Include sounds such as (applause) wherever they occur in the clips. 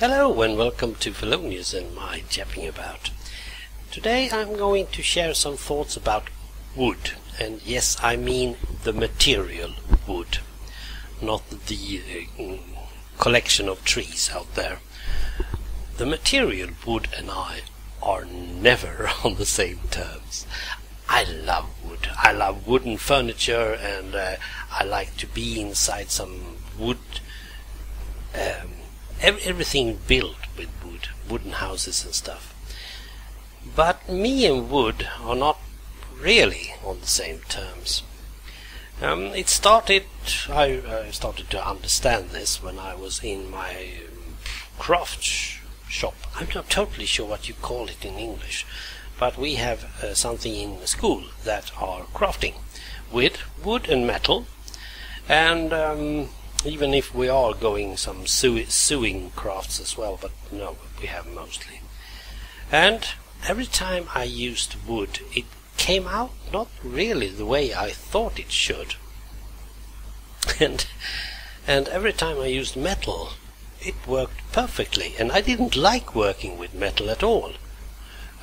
Hello and welcome to Fellonius and my yapping about. Today I'm going to share some thoughts about wood, and yes, I mean the material wood, not the uh, collection of trees out there. The material wood and I are never (laughs) on the same terms. I love wood. I love wooden furniture, and uh, I like to be inside some wood. Um, everything built with wood, wooden houses and stuff. But me and wood are not really on the same terms. Um, it started, I, I, started to understand this when I was in my craft sh shop. I'm not totally sure what you call it in English, but we have uh, something in school that are crafting with wood and metal. And um, even if we are going some sewing crafts as well, but no, we have mostly. And every time I used wood, it came out not really the way I thought it should. (laughs) And and every time I used metal, it worked perfectly, and I didn't like working with metal at all.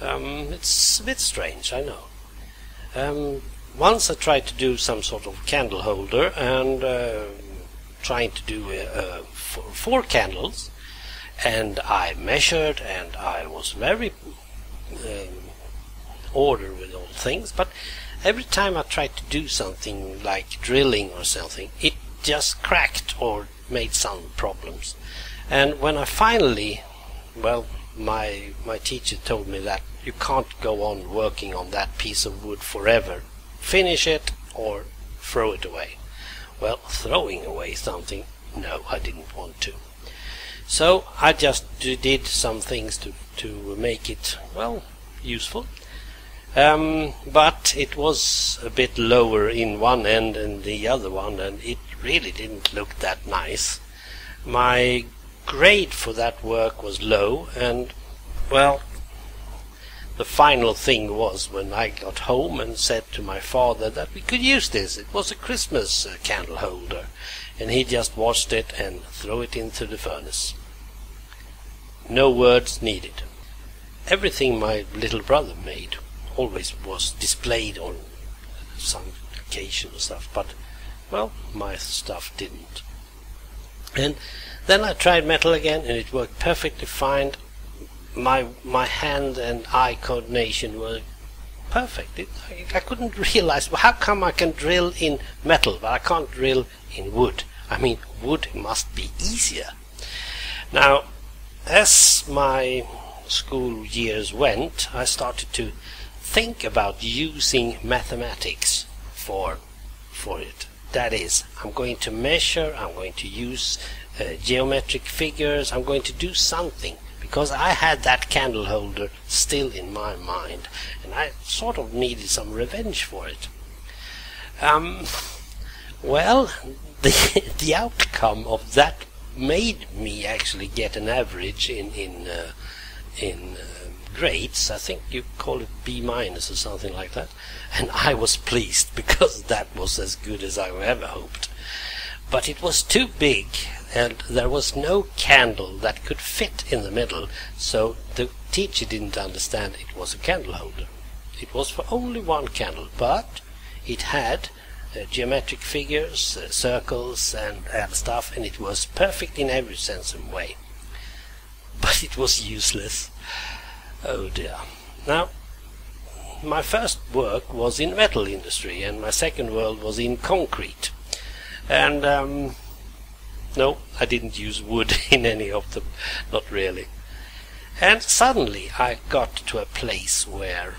Um, it's a bit strange, I know. Um, once I tried to do some sort of candle holder, and uh, trying to do uh, four candles, and I measured and I was very um, order with all things, but every time I tried to do something like drilling or something, it just cracked or made some problems. And when I finally, well, my my teacher told me that you can't go on working on that piece of wood forever. Finish it or throw it away. Well, throwing away something, no, I didn't want to. So I just did some things to, to make it, well, useful. Um, but it was a bit lower in one end than the other one, and it really didn't look that nice. My grade for that work was low, and, well, the final thing was when I got home and said to my father that we could use this. It was a Christmas uh, candle holder, and he just washed it and threw it into the furnace. No words needed. Everything my little brother made always was displayed on some occasion or stuff, but well, my stuff didn't. And then I tried metal again, and it worked perfectly fine my my hand and eye coordination were perfect. It, I, I, couldn't (laughs) realize well, how come I can drill in metal, but I can't drill in wood. I mean, wood must be easier. Now, as my school years went, I started to think about using mathematics for for it. That is, I'm going to measure, I'm going to use uh, geometric figures, I'm going to do something because I had that candle holder still in my mind, and I sort of needed some revenge for it. Um, well, (laughs) the the outcome of that made me actually get an average in in uh, in uh, grades. I think you call it B minus or something like that, and I was pleased (laughs) because that was as good as I ever hoped. But it was too big and there was no candle that could fit in the middle, so the teacher didn't understand it was a candle holder. It was for only one candle, but it had uh, geometric figures, uh, circles, and, and stuff, and it was perfect in every sense and way. (laughs) But it was useless. Oh dear. Now, my first work was in metal industry, and my second world was in concrete. And um, no, I didn't use wood (laughs) in any of them, not really. And suddenly I got to a place where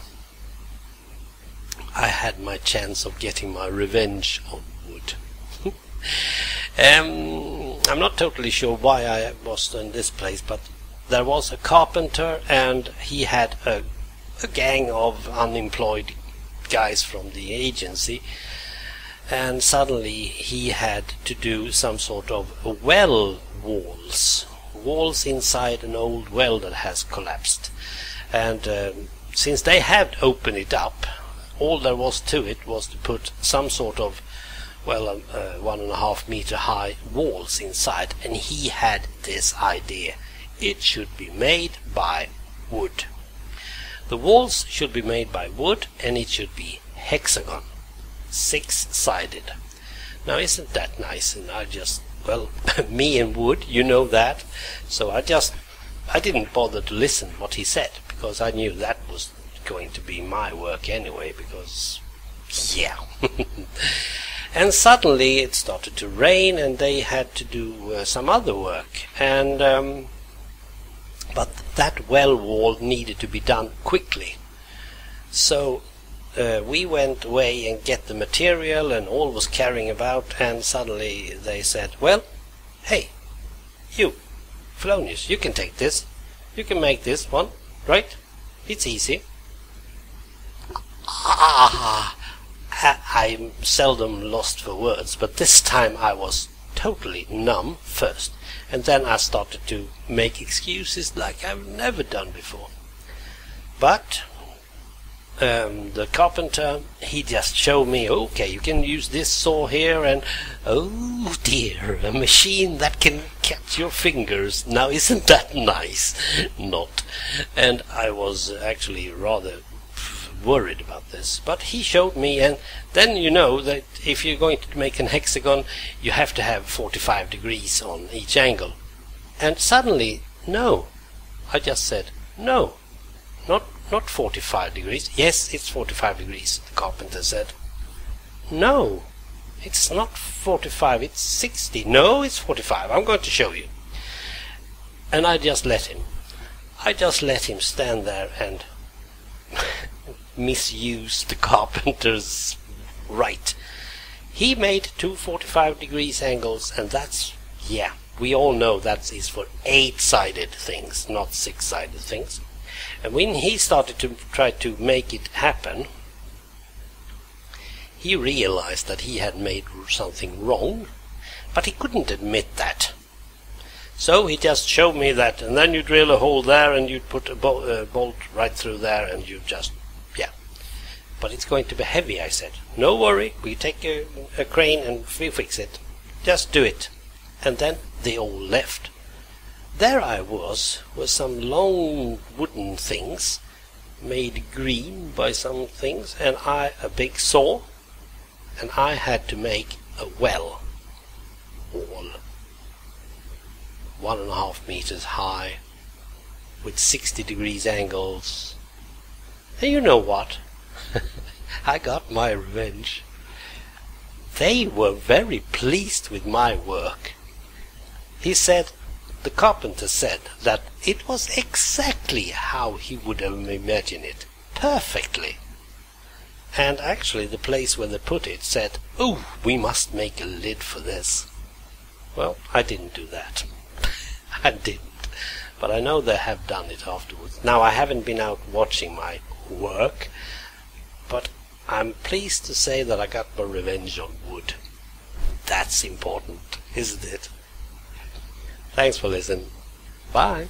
I had my chance of getting my revenge on wood. (laughs) um, I'm not totally sure why I was in this place, but there was a carpenter and he had a, a gang of unemployed guys from the agency and suddenly he had to do some sort of well walls walls inside an old well that has collapsed. And um, since they had opened it up all there was to it was to put some sort of well um, uh, one and a half meter high walls inside. And he had this idea. It should be made by wood. The walls should be made by wood and it should be hexagon, six-sided. Now isn't that nice? And I just, well, (laughs) me and wood, you know that. So I just, I didn't bother to listen what he said because I knew that was going to be my work anyway because, yeah. (laughs) and suddenly it started to rain and they had to do uh, some other work. And, um, but that well wall needed to be done quickly. So uh, we went away and get the material and all was carrying about and suddenly they said, well, hey, you, Fellonius, you can take this. You can make this one, right? It's easy. Ah, I'm seldom lost for words, but this time I was totally numb first and then I started to make excuses like I've never done before. But um, the carpenter, he just showed me, okay, you can use this saw here, and oh dear, a machine that can catch your fingers. Now, isn't that nice? Not. And I was actually rather worried about this. But he showed me, and then you know that if you're going to make an hexagon, you have to have 45 degrees on each angle. And suddenly, no. I just said, no, not, not 45 degrees. Yes, it's 45 degrees, the carpenter said. No, it's not 45, it's 60. No, it's 45. I'm going to show you. And I just let him. I just let him stand there and (laughs) misuse the carpenter's right. He made two 45 degrees angles, and that's, yeah, we all know that is for eight-sided things, not six-sided things. And when he started to try to make it happen, he realized that he had made something wrong, but he couldn't admit that. So he just showed me that, and then you drill a hole there, and you put a uh, bolt right through there, and you just yeah. but it's going to be heavy, I said. No worry, we take a, a crane and we fix it. Just do it. And then they all left. There I was, with some long wooden things, made green by some things, and I a big saw, and I had to make a well wall, one and a half meters high, with 60 degrees angles. And you know what? (laughs) I got my revenge. They were very pleased with my work. He said, the carpenter said that it was exactly how he would have imagined it, perfectly. And actually the place where they put it said, oh, we must make a lid for this. Well, I didn't do that. (laughs) I didn't. But I know they have done it afterwards. Now, I haven't been out watching my work, but I'm pleased to say that I got my revenge on wood. That's important, isn't it? Thanks for listening. Bye.